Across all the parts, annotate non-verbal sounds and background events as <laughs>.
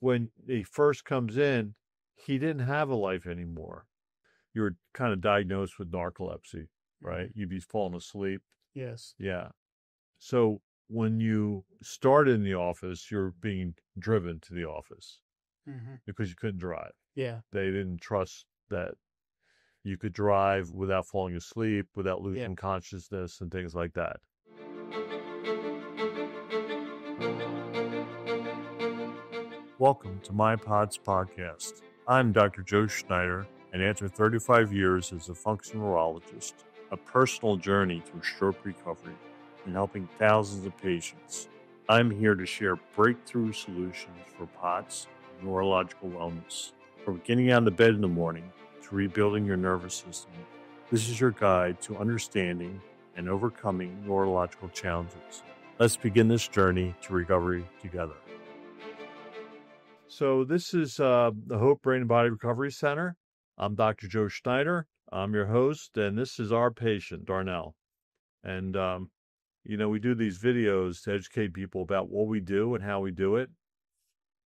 when he first comes in, he didn't have a life anymore. You were kind of diagnosed with narcolepsy, right? You'd be falling asleep. Yes. Yeah. So when you start in the office, you're being driven to the office hmm because you couldn't drive. Yeah. They didn't trust that you could drive without falling asleep, without losing consciousness, and things like that. Welcome to My POTS Podcast. I'm Dr. Joe Schneider, and after 35 years as a functional neurologist, a personal journey through stroke recovery, and helping thousands of patients, I'm here to share breakthrough solutions for POTS and neurological wellness. From getting out of bed in the morning to rebuilding your nervous system, this is your guide to understanding and overcoming neurological challenges. Let's begin this journey to recovery together. So, this is uh, the Hope Brain and Body Recovery Center. I'm Dr. Joe Schneider. I'm your host, and this is our patient, Darnell. And, um, you know, we do these videos to educate people about what we do and how we do it.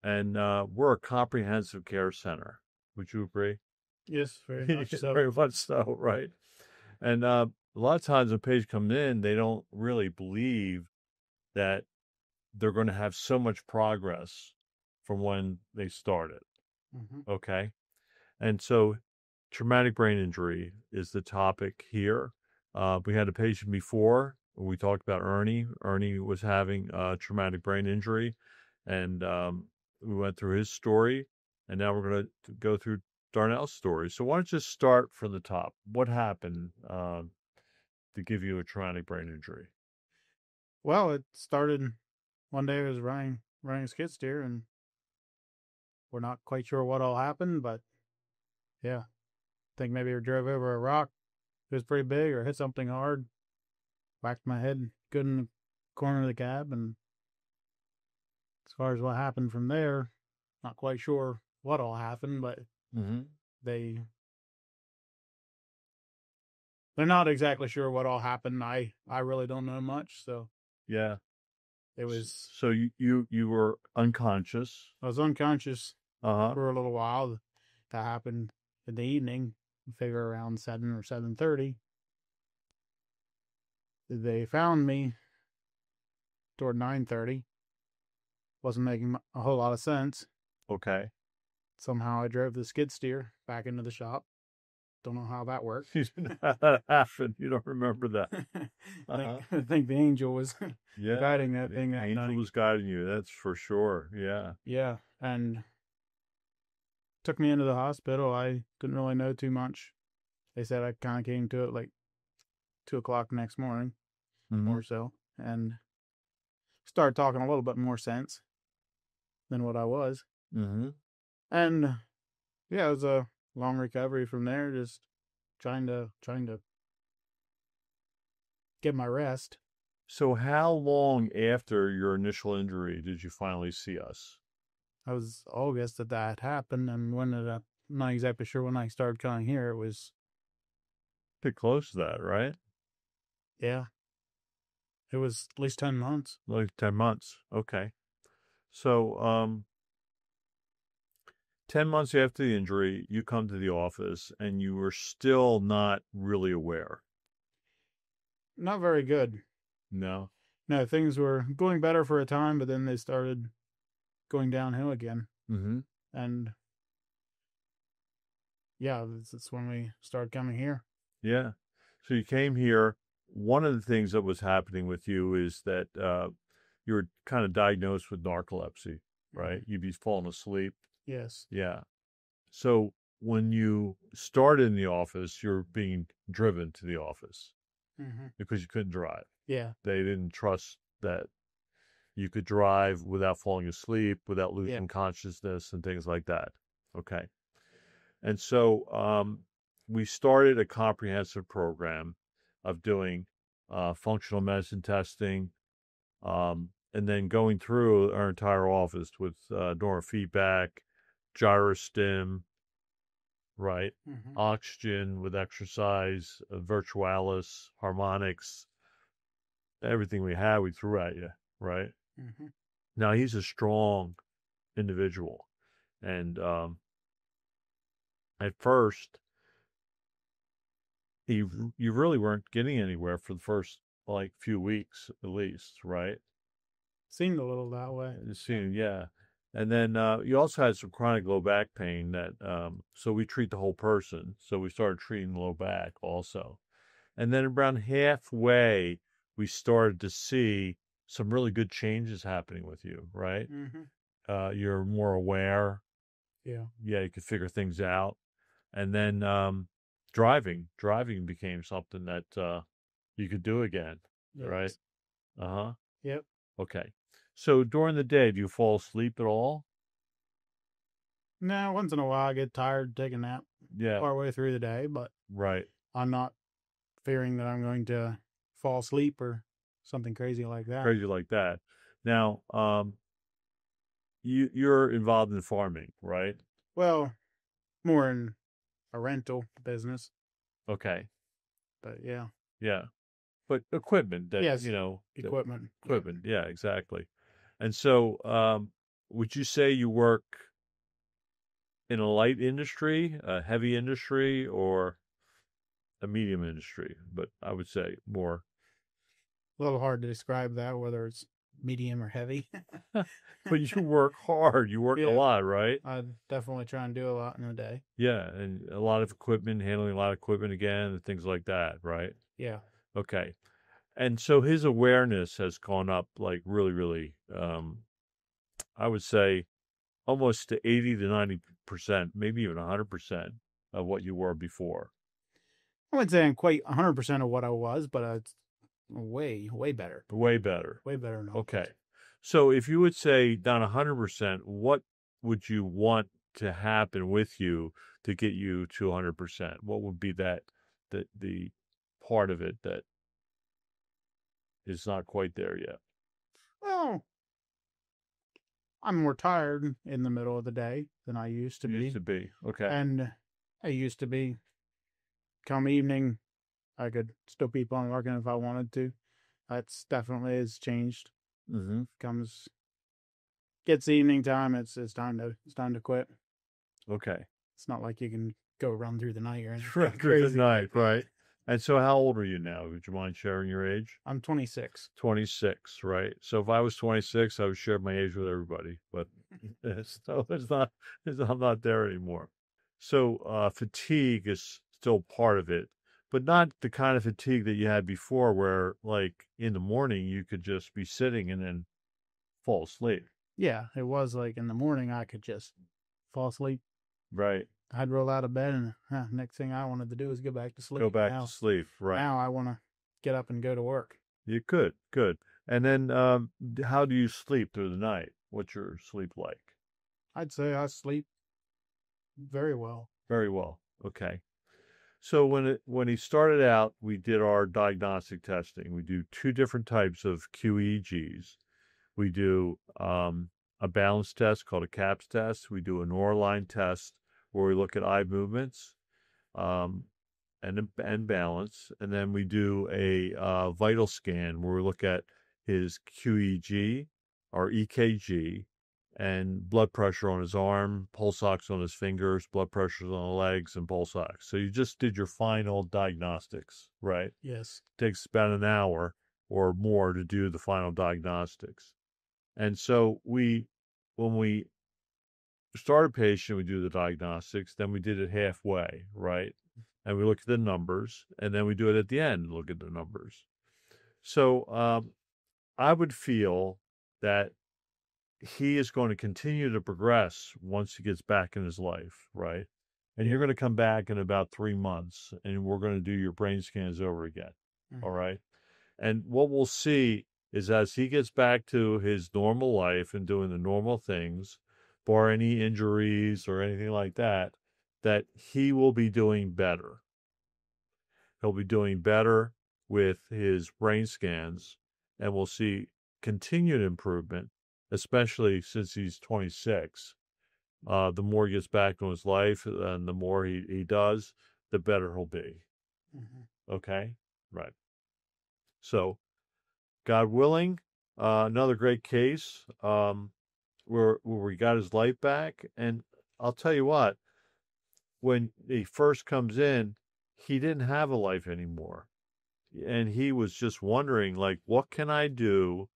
And uh, we're a comprehensive care center. Would you agree? Yes. Very <laughs> much so. Very much so, right? And uh, a lot of times when patients come in, they don't really believe that they're going to have so much progress from when they started. hmm Okay. And so traumatic brain injury is the topic here. Uh, we had a patient before. We talked about Ernie. Ernie was having a traumatic brain injury, and um, we went through his story. And now we're going to go through Darnell's story. So why don't you just start from the top? What happened uh, to give you a traumatic brain injury? Well, it started one day. I was running running a skid steer, and we're not quite sure what all happened, but yeah, think maybe we drove over a rock. It was pretty big, or hit something hard. Whacked my head good in the corner of the cab, and as far as what happened from there, not quite sure what all happened, but Mm-hmm. they they're not exactly sure what all happened. I I really don't know much, so Yeah. it was So you you you were unconscious. I was unconscious Uh huh. for a little while. That happened in the evening. Figure around seven or seven thirty. They found me toward nine thirty. Wasn't making a whole lot of sense. Okay. Somehow I drove the skid steer back into the shop. Don't know how that worked. You didn't know how that happened. You don't remember that. <laughs> I, Uh-huh. think, I think the angel was Yeah. guiding that thing that angel night. was guiding you. That's for sure. Yeah. Yeah, and took me into the hospital. I didn't really know too much. They said I kind of came to it like two o'clock next morning Mhm. or so, and started talking a little bit more sense than what I was. Mhm. And yeah, it was a long recovery from there. Just trying to trying to get my rest. So, how long after your initial injury did you finally see us? I was August that that happened, and when it, uh, I'm not exactly sure when I started coming here. It was Pretty close to that, right? yeah, it was at least ten months. Like 10 months. Okay. So, um, 10 months after the injury, you come to the office and you were still not really aware. Not very good. No. No, things were going better for a time, but then they started going downhill again. Mm-hmm. And yeah, that's, that's when we started coming here. Yeah. So you came here. One of the things that was happening with you is that uh, you were kind of diagnosed with narcolepsy, right? You'd be falling asleep. Yes. Yeah. So when you started in the office, you're being driven to the office hmm because you couldn't drive. Yeah. They didn't trust that you could drive without falling asleep, without losing consciousness, and things like that. Okay. And so um, we started a comprehensive program of doing uh, functional medicine testing um, and then going through our entire office with uh, neurofeedback, gyrostim, right? hmm Oxygen with exercise, uh, virtualis, harmonics, everything we had, we threw at you, right? Hmm Now he's a strong individual. And um, at first, you you really weren't getting anywhere for the first like few weeks at least, right? Seemed a little that way. It seemed, yeah. And then uh, you also had some chronic low back pain that, um, so we treat the whole person. So we started treating low back also. And then around halfway, we started to see some really good changes happening with you, right? Mm-hmm. Uh, you're more aware. Yeah. Yeah, you could figure things out. And then um, driving, driving became something that uh, you could do again, right? Uh huh. Yep. Okay. So during the day, do you fall asleep at all? Now, once in a while, I get tired, take a nap Yeah. partway through the day, but Right. I'm not fearing that I'm going to fall asleep or something crazy like that. Crazy like that. Now, um, you you're involved in farming, right? Well, more in a rental business, Okay. but yeah, Yeah. But equipment that Yes, you know equipment. equipment. Yeah, exactly. And so, um, would you say you work in a light industry, a heavy industry, or a medium industry? But I would say more. A little hard to describe that, whether it's medium or heavy. <laughs> <laughs> But you work hard. You work Yeah. a lot, right? I definitely try and do a lot in a day. Yeah, and a lot of equipment, handling a lot of equipment again, and things like that, right? Yeah. Okay. And so his awareness has gone up like really, really, um, I would say almost to 80 to 90%, maybe even 100% of what you were before. I wouldn't say I'm quite 100% of what I was, but it's way, way better. Way better. Way better. Okay. So if you would say down 100%, what would you want to happen with you to get you to 100%? What would be that, the, the part of it that is not quite there yet? Well, I'm more tired in the middle of the day than I used to be. Used to be. Okay. And I used to be, come evening, I could still keep on working if I wanted to. That's definitely has changed. mm-hmm. Comes, gets evening time, it's it's time to it's time to quit. Okay. It's not like you can go run through the night or anything <laughs> Right. Good crazy. night. Right. And so how old are you now? Would you mind sharing your age? I'm 26. 26, right? So if I was 26, I would share my age with everybody, but <laughs> <laughs> so it's not, it's, I'm not there anymore. So uh, fatigue is still part of it, but not the kind of fatigue that you had before, where like in the morning you could just be sitting and then fall asleep. Yeah, it was like in the morning I could just fall asleep. Right. I'd roll out of bed and huh, next thing I wanted to do was go back to sleep. Go back now, to sleep. Right. Now I want to get up and go to work. You could, good. And then, um, how do you sleep through the night? What's your sleep like? I'd say I sleep very well. Very well. Okay. So when it when he started out, we did our diagnostic testing. We do two different types of QEEGs. We do um, a balance test called a CAPS test. We do a Neurolign test where we look at eye movements um, and and balance, and then we do a uh, vital scan where we look at his QEG our EKG and blood pressure on his arm, pulse ox on his fingers, blood pressure on the legs, and pulse ox. So you just did your final diagnostics, right? Yes. takes about an hour or more to do the final diagnostics. And so we, when we start a patient, we do the diagnostics, then we did it halfway, right? And we look at the numbers, and then we do it at the end, look at the numbers. So um, I would feel that he is going to continue to progress once he gets back in his life, right? And you're going to come back in about three months, and we're going to do your brain scans over again. Mhm. All right. And what we'll see is as he gets back to his normal life and doing the normal things, bar any injuries or anything like that, that he will be doing better. He'll be doing better with his brain scans, and we'll see continued improvement, especially since he's 26. Uh, the more he gets back in his life and the more he, he does, the better he'll be. Mhm. Okay. Right. So, God willing, uh, another great case. Um, where where he got his life back. And I'll tell you what, when he first comes in, he didn't have a life anymore. And he was just wondering, like, what can I do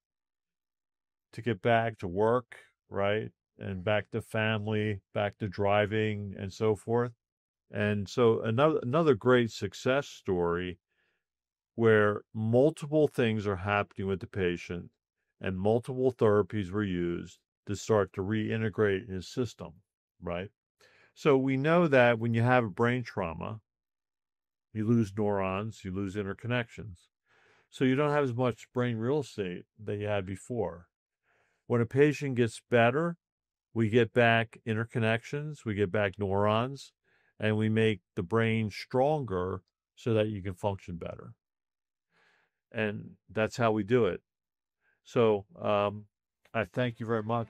to get back to work, right? And back to family, back to driving and so forth. And so another another great success story where multiple things are happening with the patient and multiple therapies were used to start to reintegrate his system, right? So we know that when you have a brain trauma, you lose neurons, you lose interconnections. So you don't have as much brain real estate that you had before. When a patient gets better, we get back interconnections, we get back neurons, and we make the brain stronger so that you can function better. And that's how we do it. So um, I thank you very much.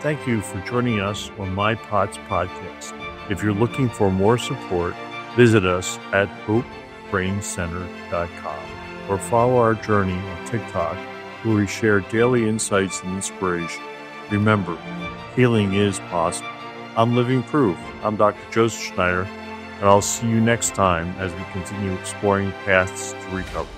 Thank you for joining us on My Pots podcast. If you're looking for more support, visit us at hopebraincenter.com or follow our journey on TikTok where we share daily insights and inspiration. Remember, healing is possible. I'm living proof. I'm Dr. Joseph Schneider, and I'll see you next time as we continue exploring paths to recovery.